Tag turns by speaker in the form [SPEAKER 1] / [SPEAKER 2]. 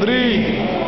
[SPEAKER 1] Rodrigues.